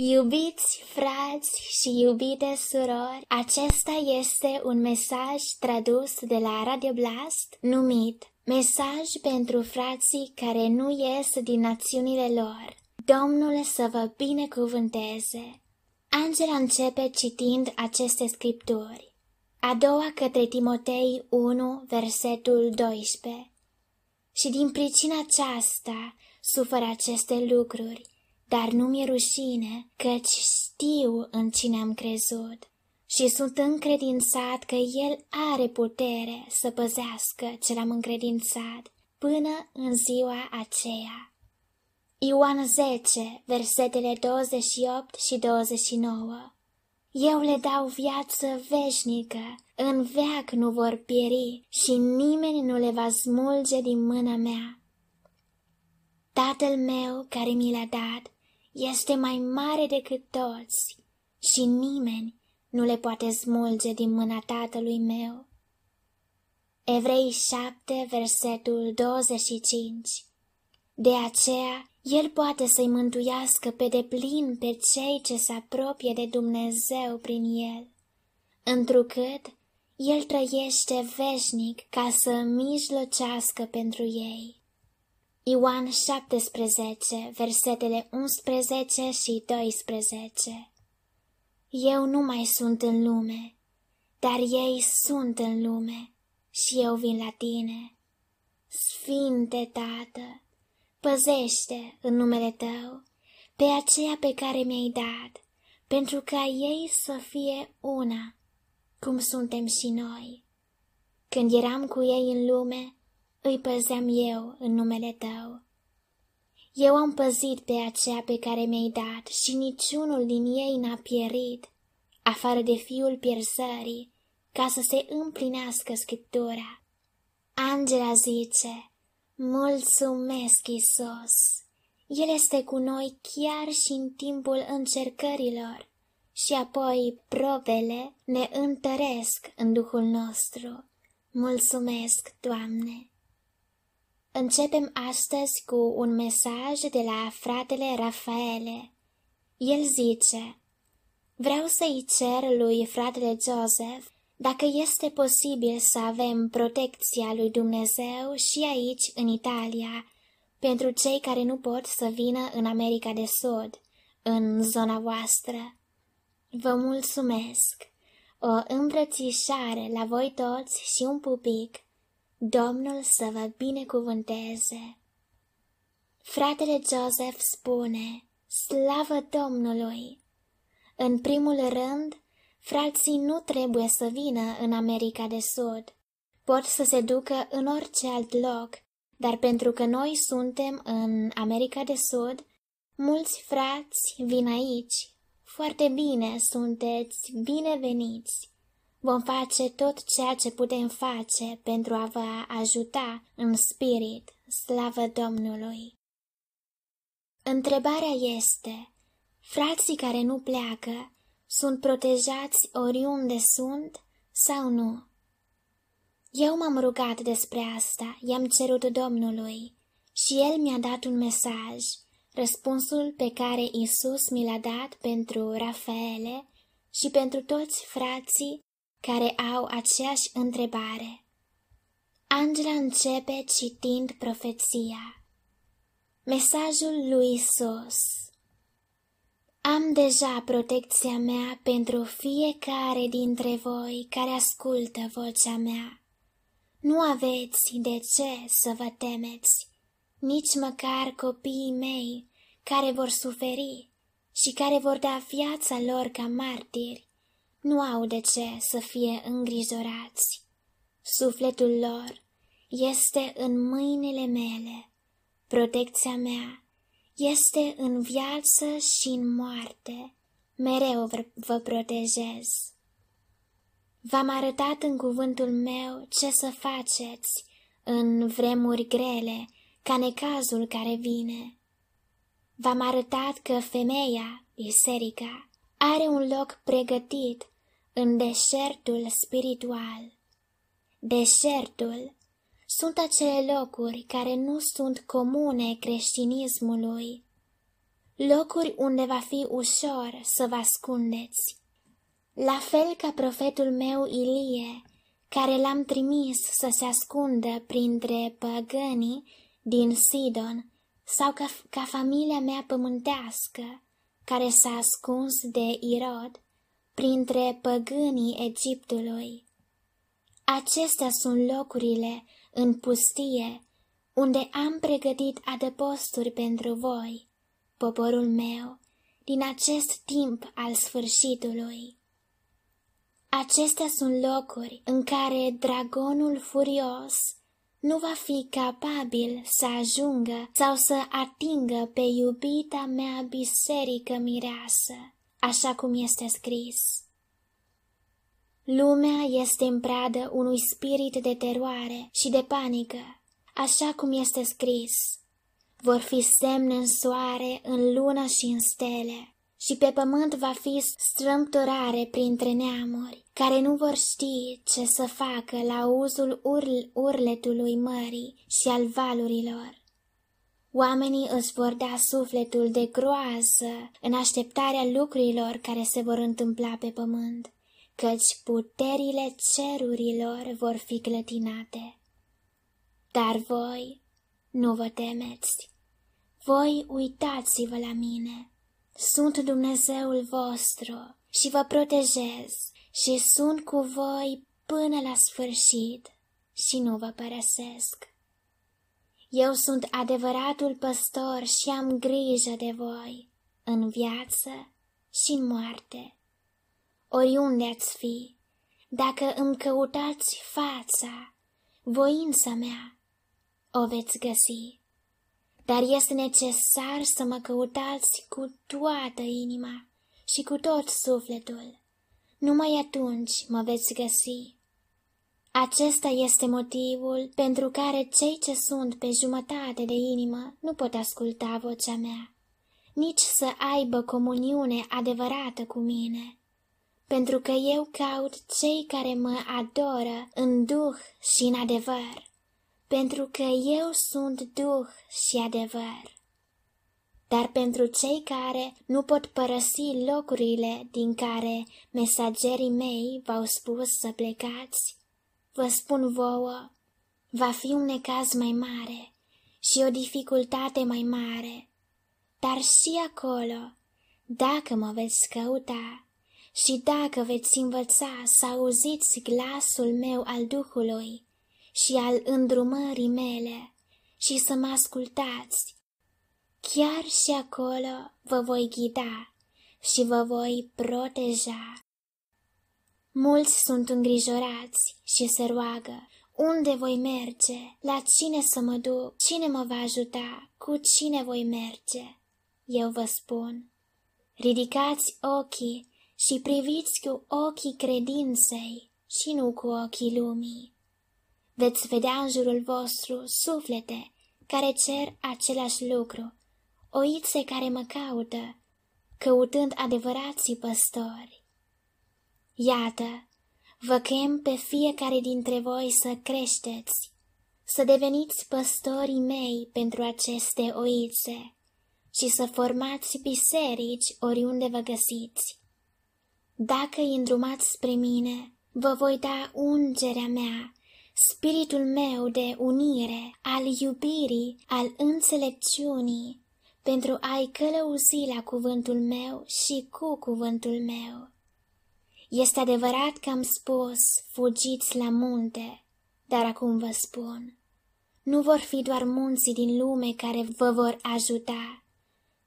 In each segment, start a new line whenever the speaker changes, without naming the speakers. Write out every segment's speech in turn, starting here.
Iubiți frați și iubite surori, acesta este un mesaj tradus de la Radio Blast numit Mesaj pentru frații care nu ies din națiunile lor. Domnul să vă binecuvânteze! Angela începe citind aceste scripturi. A doua către Timotei 1, versetul 12. Și din pricina aceasta suferă aceste lucruri, dar nu mi-e rușine, căci știu în cine am crezut și sunt încredințat că El are putere să păzească ce l-am încredințat până în ziua aceea. Ioan 10, versetele 28 și 29 Eu le dau viață veșnică, în veac nu vor pieri și nimeni nu le va smulge din mâna mea. Tatăl meu care mi l-a dat este mai mare decât toți și nimeni nu le poate smulge din mâna tatălui meu. Evrei 7, versetul 25 De aceea, El poate să-i mântuiască pe deplin pe cei ce se apropie de Dumnezeu prin El, întrucât El trăiește veșnic ca să mijlocească pentru ei. Ioan 17, versetele 11 și 12 Eu nu mai sunt în lume, dar ei sunt în lume și eu vin la tine. Sfinte Tată, păzește în numele Tău pe aceea pe care mi-ai dat, pentru ca ei să fie una, cum suntem și noi. Când eram cu ei în lume, îi păzeam eu în numele tău. Eu am păzit pe aceea pe care mi-ai dat și niciunul din ei n-a pierit, afară de fiul pierzării, ca să se împlinească Scriptura. Angela zice, Mulțumesc, Isus! El este cu noi chiar și în timpul încercărilor și apoi probele ne întăresc în Duhul nostru. Mulțumesc, Doamne! Începem astăzi cu un mesaj de la fratele Rafaele. El zice, Vreau să-i cer lui fratele Joseph dacă este posibil să avem protecția lui Dumnezeu și aici, în Italia, pentru cei care nu pot să vină în America de Sud, în zona voastră. Vă mulțumesc! O îmbrățișare la voi toți și un pupic Domnul să vă binecuvânteze. Fratele Joseph spune, slavă Domnului! În primul rând, frații nu trebuie să vină în America de Sud. Pot să se ducă în orice alt loc, dar pentru că noi suntem în America de Sud, mulți frați vin aici. Foarte bine, sunteți bineveniți. Vom face tot ceea ce putem face pentru a vă ajuta în spirit, slavă Domnului. Întrebarea este, frații care nu pleacă sunt protejați oriunde sunt sau nu? Eu m-am rugat despre asta, i-am cerut Domnului și El mi-a dat un mesaj, răspunsul pe care Isus mi l-a dat pentru Rafaele și pentru toți frații care au aceeași întrebare. Angela începe citind profeția. Mesajul lui Isus Am deja protecția mea pentru fiecare dintre voi care ascultă vocea mea. Nu aveți de ce să vă temeți, nici măcar copiii mei care vor suferi și care vor da viața lor ca martiri nu au de ce să fie îngrijorați. Sufletul lor este în mâinile mele, protecția mea este în viață și în moarte, mereu vă protejez. V-am arătat în cuvântul meu ce să faceți în vremuri grele, ca necazul care vine. V-am arătat că femeia, biserica, are un loc pregătit în deșertul spiritual. Deșertul sunt acele locuri care nu sunt comune creștinismului, locuri unde va fi ușor să vă ascundeți. La fel ca profetul meu Ilie, care l-am trimis să se ascundă printre păgânii din Sidon, sau ca, ca familia mea pământească, care s-a ascuns de Irod, printre păgânii Egiptului. Acestea sunt locurile în pustie, unde am pregătit adăposturi pentru voi, poporul meu, din acest timp al sfârșitului. Acestea sunt locuri în care dragonul furios nu va fi capabil să ajungă sau să atingă pe iubita mea biserică mireasă, așa cum este scris. Lumea este în pradă unui spirit de teroare și de panică, așa cum este scris. Vor fi semne în soare, în lună și în stele, și pe pământ va fi strâmtorare printre neamuri, care nu vor ști ce să facă la uzul url urletului mării și al valurilor. Oamenii își vor da sufletul de groază în așteptarea lucrurilor care se vor întâmpla pe pământ, căci puterile cerurilor vor fi clătinate. Dar voi nu vă temeți, voi uitați-vă la mine sunt Dumnezeul vostru și vă protejez și sunt cu voi până la sfârșit și nu vă părăsesc. Eu sunt adevăratul păstor și am grijă de voi, în viață și în moarte. Oriunde ați fi, dacă îmi căutați fața, voința mea, o veți găsi dar este necesar să mă căutați cu toată inima și cu tot sufletul. Numai atunci mă veți găsi. Acesta este motivul pentru care cei ce sunt pe jumătate de inimă nu pot asculta vocea mea, nici să aibă comuniune adevărată cu mine, pentru că eu caut cei care mă adoră în duh și în adevăr pentru că eu sunt Duh și adevăr. Dar pentru cei care nu pot părăsi locurile din care mesagerii mei v-au spus să plecați, vă spun vouă, va fi un necaz mai mare și o dificultate mai mare, dar și acolo, dacă mă veți căuta și dacă veți învăța să auziți glasul meu al Duhului, și al îndrumării mele și să mă ascultați. Chiar și acolo vă voi ghida și vă voi proteja. Mulți sunt îngrijorați și se roagă, unde voi merge, la cine să mă duc, cine mă va ajuta, cu cine voi merge. Eu vă spun, ridicați ochii și priviți cu ochii credinței și nu cu ochii lumii. Veți vedea în jurul vostru suflete care cer același lucru, oițe care mă caută, căutând adevărații păstori. Iată, vă chem pe fiecare dintre voi să creșteți, să deveniți păstorii mei pentru aceste oițe și să formați biserici oriunde vă găsiți. Dacă îi îndrumați spre mine, vă voi da ungerea mea spiritul meu de unire, al iubirii, al înțelepciunii, pentru a-i călăuzi la cuvântul meu și cu cuvântul meu. Este adevărat că am spus, fugiți la munte, dar acum vă spun, nu vor fi doar munții din lume care vă vor ajuta,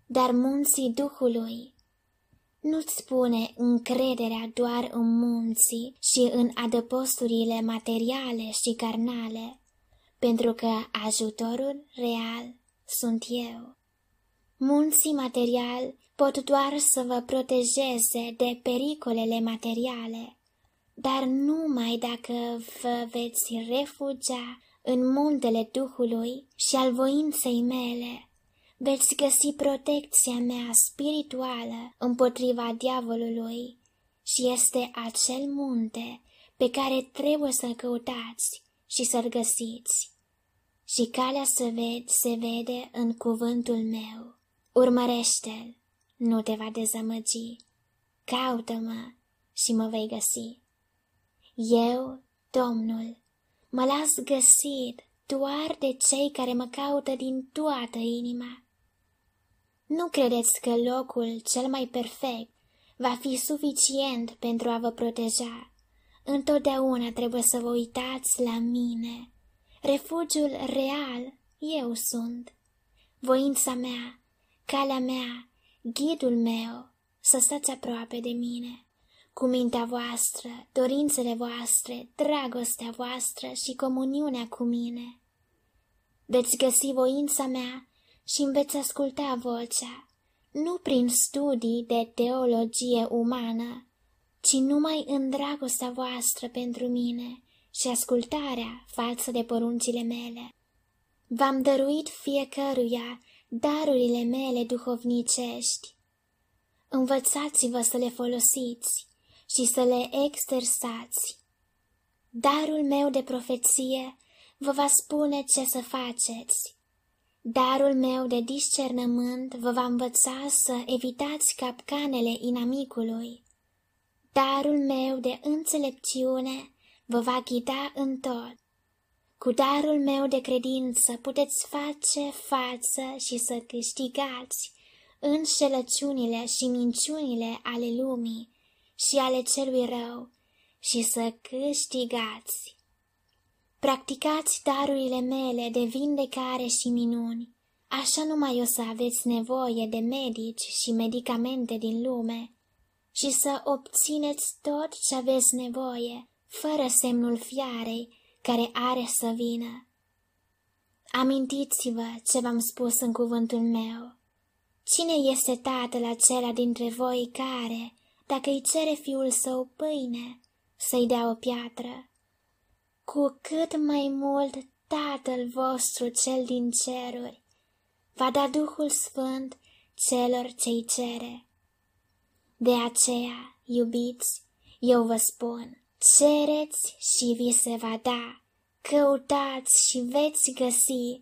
dar munții Duhului, nu-ți spune încrederea doar în munții și în adăposturile materiale și carnale, pentru că ajutorul real sunt eu. Munții material pot doar să vă protejeze de pericolele materiale, dar numai dacă vă veți refugia în muntele Duhului și al voinței mele, veți găsi protecția mea spirituală împotriva diavolului și este acel munte pe care trebuie să-l căutați și să-l găsiți. Și calea să ved se vede în cuvântul meu. Urmărește-l, nu te va dezamăgi. Caută-mă și mă vei găsi. Eu, Domnul, mă las găsit doar de cei care mă caută din toată inima. Nu credeți că locul cel mai perfect va fi suficient pentru a vă proteja. Întotdeauna trebuie să vă uitați la mine. Refugiul real eu sunt. Voința mea, calea mea, ghidul meu, să stați aproape de mine. Cu mintea voastră, dorințele voastre, dragostea voastră și comuniunea cu mine. Veți găsi voința mea și îmi veți asculta vocea, nu prin studii de teologie umană, ci numai în dragostea voastră pentru mine și ascultarea față de poruncile mele. V-am dăruit fiecăruia darurile mele duhovnicești. Învățați-vă să le folosiți și să le exersați. Darul meu de profeție vă va spune ce să faceți. Darul meu de discernământ vă va învăța să evitați capcanele inamicului. Darul meu de înțelepciune vă va ghida în tot. Cu darul meu de credință puteți face față și să câștigați înșelăciunile și minciunile ale lumii și ale celui rău și să câștigați. Practicați darurile mele de vindecare și minuni, așa numai o să aveți nevoie de medici și medicamente din lume și să obțineți tot ce aveți nevoie, fără semnul fiarei care are să vină. Amintiți-vă ce v-am spus în cuvântul meu. Cine este tatăl acela dintre voi care, dacă îi cere fiul său pâine, să-i dea o piatră? Cu cât mai mult Tatăl vostru cel din ceruri va da Duhul Sfânt celor ce-i cere. De aceea, iubiți, eu vă spun, cereți și vi se va da, căutați și veți găsi,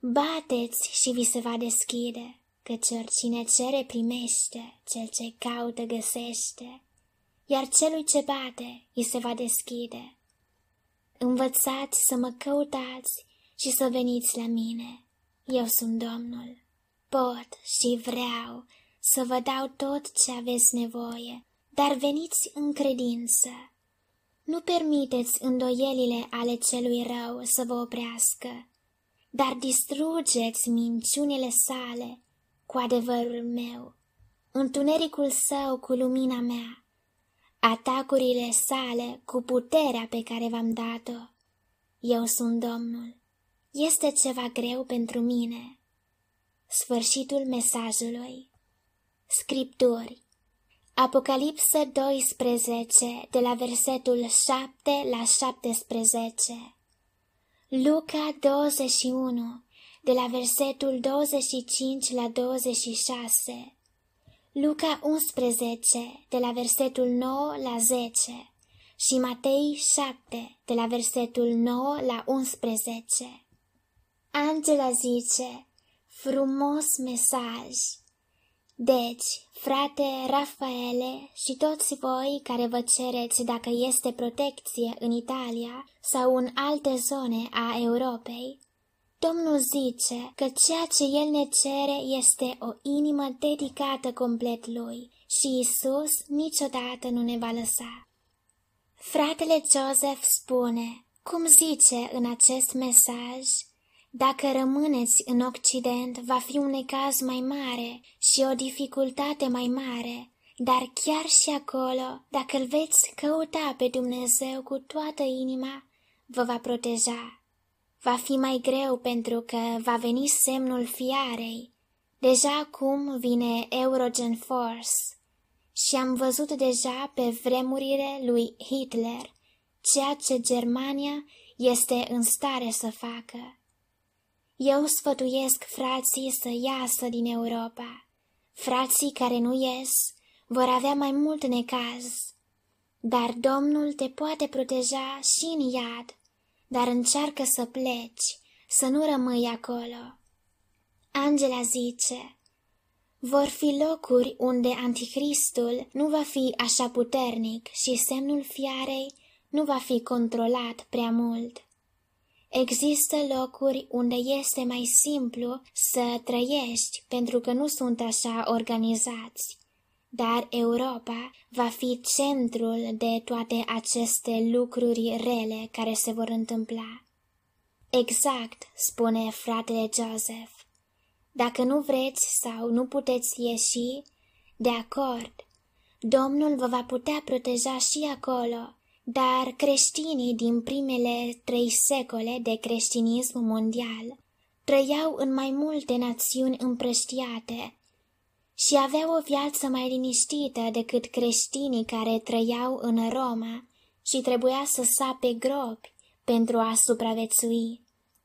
bateți și vi se va deschide, căci oricine cere primește, cel ce caută găsește, iar celui ce bate îi se va deschide. Învățați să mă căutați și să veniți la mine. Eu sunt Domnul. Pot și vreau să vă dau tot ce aveți nevoie, dar veniți în credință. Nu permiteți îndoielile ale celui rău să vă oprească, dar distrugeți minciunile sale cu adevărul meu, întunericul său cu lumina mea, atacurile sale cu puterea pe care v-am dat-o. Eu sunt Domnul. Este ceva greu pentru mine. Sfârșitul mesajului Scripturi Apocalipsă 12, de la versetul 7 la 17 Luca 21, de la versetul 25 la 26 Luca 11, de la versetul 9 la 10 și Matei 7, de la versetul 9 la 11. Angela zice, frumos mesaj! Deci, frate Rafaele și toți voi care vă cereți dacă este protecție în Italia sau în alte zone a Europei, Domnul zice că ceea ce El ne cere este o inimă dedicată complet Lui și Isus niciodată nu ne va lăsa. Fratele Joseph spune, cum zice în acest mesaj, dacă rămâneți în Occident, va fi un necaz mai mare și o dificultate mai mare, dar chiar și acolo, dacă îl veți căuta pe Dumnezeu cu toată inima, vă va proteja. Va fi mai greu pentru că va veni semnul fiarei, deja acum vine Eurogen Force. Și am văzut deja pe vremurile lui Hitler ceea ce Germania este în stare să facă. Eu sfătuiesc frații să iasă din Europa. Frații care nu ies vor avea mai mult necaz, dar Domnul te poate proteja și în iad dar încearcă să pleci, să nu rămâi acolo. Angela zice, Vor fi locuri unde anticristul nu va fi așa puternic și semnul fiarei nu va fi controlat prea mult. Există locuri unde este mai simplu să trăiești pentru că nu sunt așa organizați, dar Europa va fi centrul de toate aceste lucruri rele care se vor întâmpla. Exact, spune fratele Joseph. Dacă nu vreți sau nu puteți ieși, de acord, Domnul vă va putea proteja și acolo, dar creștinii din primele trei secole de creștinism mondial trăiau în mai multe națiuni împrăștiate și aveau o viață mai liniștită decât creștinii care trăiau în Roma și trebuia să sape gropi pentru a supraviețui,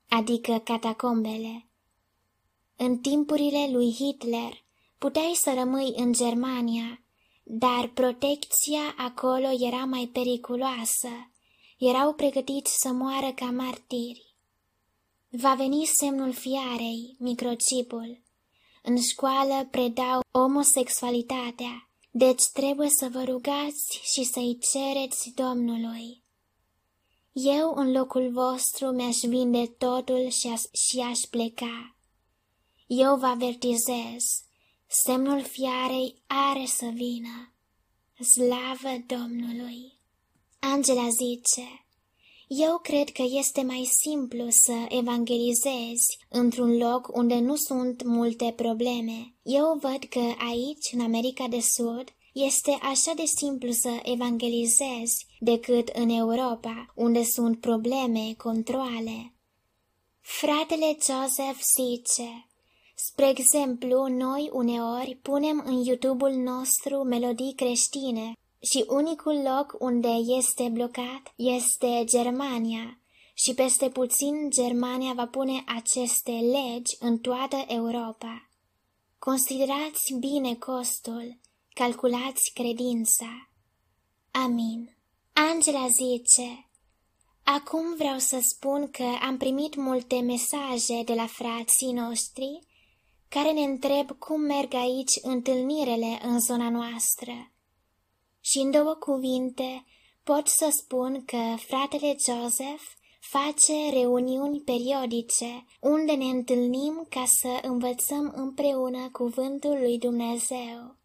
adică catacombele. În timpurile lui Hitler puteai să rămâi în Germania, dar protecția acolo era mai periculoasă. Erau pregătiți să moară ca martiri. Va veni semnul fiarei, microcipul. În școală predau homosexualitatea, deci trebuie să vă rugați și să-i cereți Domnului. Eu, în locul vostru, mi-aș vinde totul și, aș, și aș pleca. Eu vă avertizez, semnul fiarei are să vină. Slavă Domnului! Angela zice, eu cred că este mai simplu să evangelizezi într-un loc unde nu sunt multe probleme. Eu văd că aici, în America de Sud, este așa de simplu să evangelizezi decât în Europa, unde sunt probleme, controle. Fratele Joseph zice, Spre exemplu, noi uneori punem în YouTube-ul nostru melodii creștine și unicul loc unde este blocat este Germania și peste puțin Germania va pune aceste legi în toată Europa. Considerați bine costul, calculați credința. Amin. Angela zice, Acum vreau să spun că am primit multe mesaje de la frații noștri care ne întreb cum merg aici întâlnirele în zona noastră. Și în două cuvinte pot să spun că fratele Joseph face reuniuni periodice unde ne întâlnim ca să învățăm împreună cuvântul lui Dumnezeu.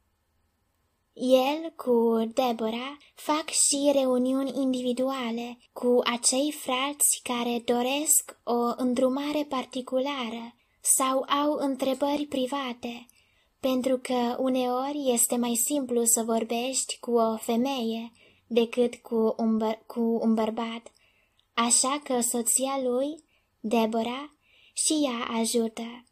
El cu Deborah fac și reuniuni individuale cu acei frați care doresc o îndrumare particulară sau au întrebări private, pentru că uneori este mai simplu să vorbești cu o femeie decât cu un, băr- cu un bărbat, așa că soția lui, Deborah, și ea ajută.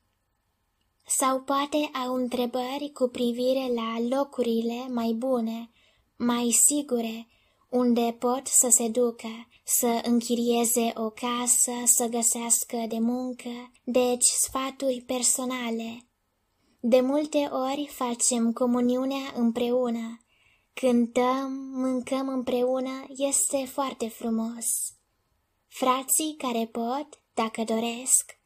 Sau poate au întrebări cu privire la locurile mai bune, mai sigure, unde pot să se ducă, să închirieze o casă, să găsească de muncă, deci sfaturi personale. De multe ori facem comuniunea împreună. Cântăm, mâncăm împreună, este foarte frumos. Frații care pot, dacă doresc,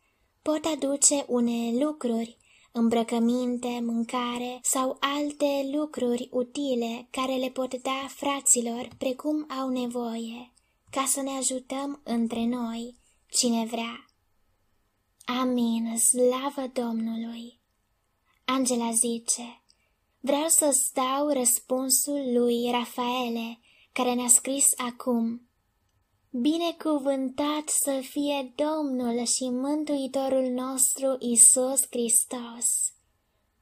pot aduce une lucruri îmbrăcăminte, mâncare sau alte lucruri utile care le pot da fraților precum au nevoie, ca să ne ajutăm între noi, cine vrea. Amin, slavă Domnului! Angela zice, vreau să-ți dau răspunsul lui Rafaele, care ne-a scris acum, Binecuvântat să fie Domnul și Mântuitorul nostru Isus Hristos,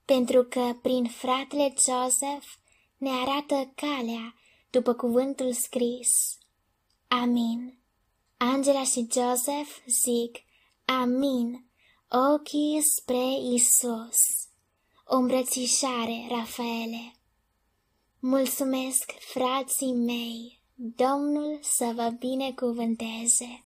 pentru că prin fratele Joseph ne arată calea după cuvântul scris. Amin. Angela și Joseph zic, Amin, ochii spre Isus. O îmbrățișare, Rafaele. Mulțumesc, frații mei! Domnul să vă binecuvânteze!